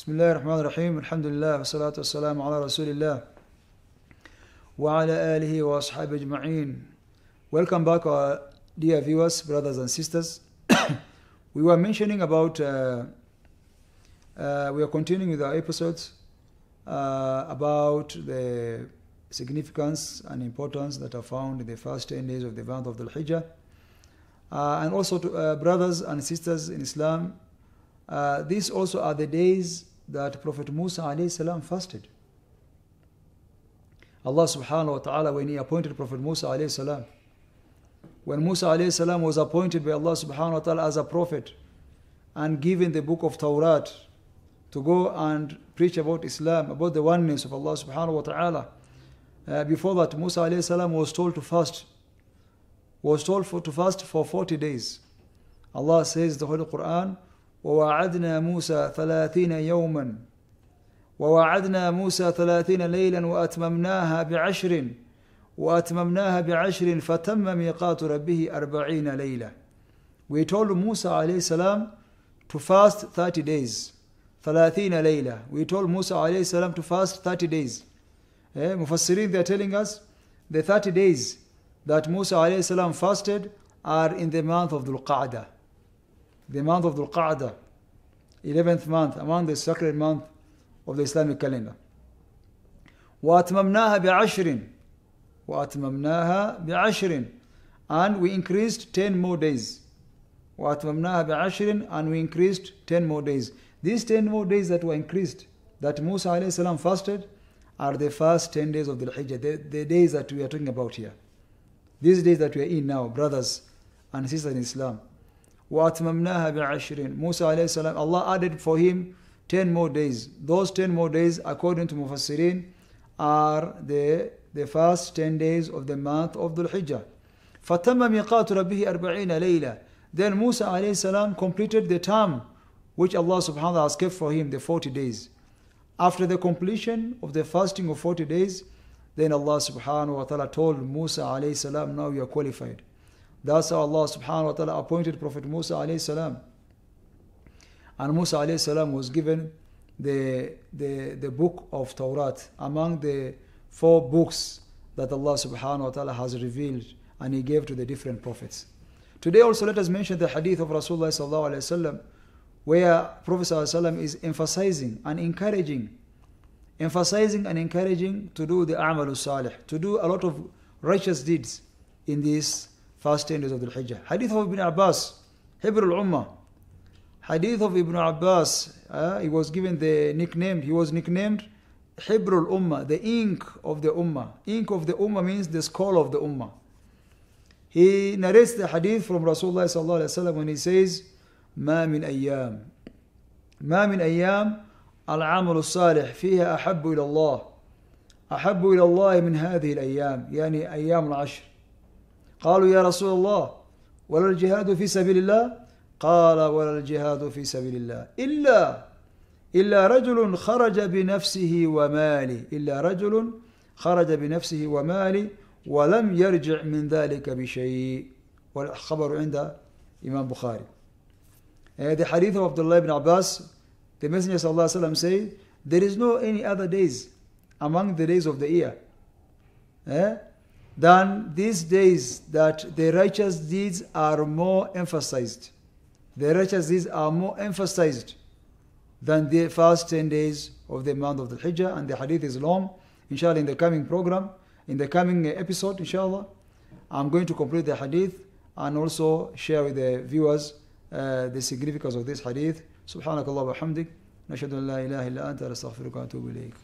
بسم الله الرحمن الرحيم الحمد لله والصلاة والسلام على رسول الله وعلى آله وأصحابه أجمعين Welcome back our dear viewers, brothers and sisters. we were mentioning about, uh, uh, we are continuing with our episodes uh, about the significance and importance that are found in the first 10 days of the month of Dhul Hijjah. Uh, and also to uh, brothers and sisters in Islam, uh, these also are the days that Prophet Musa alayhi fasted. Allah subhanahu wa ta'ala when he appointed Prophet Musa alayhi when Musa alayhi was appointed by Allah subhanahu wa ta'ala as a prophet and given the book of Torah to go and preach about Islam, about the oneness of Allah subhanahu wa ta'ala. Uh, before that, Musa alayhi was told to fast, was told for, to fast for 40 days. Allah says the Holy Quran, ووعدنا موسى ثلاثين يوما ووعدنا موسى ثلاثين ليلا وأتممناها بعشر وأتممناها بعشر فتم ميقات ربه أربعين ليلة. We told Musa عليه السلام to fast 30 days ثلاثين ليلة. We told Musa عليه السلام to fast 30 days. Eh, Mufassirin they are telling us the 30 days that Musa عليه السلام fasted are in the month of Dhul Qa'dah. the month of Dhul Qada, 11th month, among the sacred month of the Islamic calendar. وأتممناها بعشر. وأتممناها بعشر. And we increased 10 more days. وأتممناها بعشر and we increased 10 more days. These 10 more days that were increased that Musa alayhi salam fasted are the first 10 days of Dhul Hijjah the, the days that we are talking about here. These days that we are in now brothers and sisters in Islam وَأَتْمَمْنَاهَا بِعَشْرٍ Musa alayhi salam, Allah added for him 10 more days. Those 10 more days, according to Mufassirin, are the, the first 10 days of the month of Dhul Hijjah. فَتَمَّ مِيقَاتُ رَبِّهِ أَرْبَعِينَ لَيْلًا Then Musa alayhi salam completed the term which Allah subhanahu wa ta'ala has kept for him, the 40 days. After the completion of the fasting of 40 days, then Allah subhanahu wa ta'ala told Musa alayhi salam, now you are qualified. That's how Allah subhanahu wa ta'ala appointed Prophet Musa alayhi salam. And Musa alayhi salam was given the, the, the book of Torah among the four books that Allah subhanahu wa ta'ala has revealed and He gave to the different prophets. Today also let us mention the hadith of Rasulullah sallallahu alayhi wasallam where Prophet sallallahu is emphasizing and encouraging emphasizing and encouraging to do the a'malu salih, to do a lot of righteous deeds in this first 10 days of the Hijjah. Hadith of Ibn Abbas, Hebrew Ummah. Hadith of Ibn Abbas, uh, he was given the nickname, he was nicknamed Hebrew Ummah, the ink of the Ummah. Ink of the Ummah means the skull of the Ummah. He narrates the hadith from Rasulullah sallallahu alaihi wasallam when he says, ما من أيام ما من أيام العمل الصالح فيها أحب إلى الله أحب إلى الله من هذه الأيام يعني أيام العشر qaluu ya rasuula allah wala ljihaadu fi sabiili illah qaala wala ljihaadu fi sabiili illah ila ila rajulu kharaja binafsihi wamaali ila rajulu kharaja binafsihi wamaali walam yarjic min dalika bishay wkhabaru cinda imam bukhari Uh, the hadith of Abdullah ibn Abbas, the Messenger of Allah sallam, said, There is no any other days among the days of the year. Eh, than these days that the righteous deeds are more emphasized. The righteous deeds are more emphasized than the first 10 days of the month of Dhul Hijjah, and the hadith is long. Inshallah, in the coming program, in the coming episode, inshallah, I'm going to complete the hadith and also share with the viewers uh, the significance of this hadith. سبحانك اللهم وبحمدك نشهد ان لا اله الا انت نستغفرك ونتوب اليك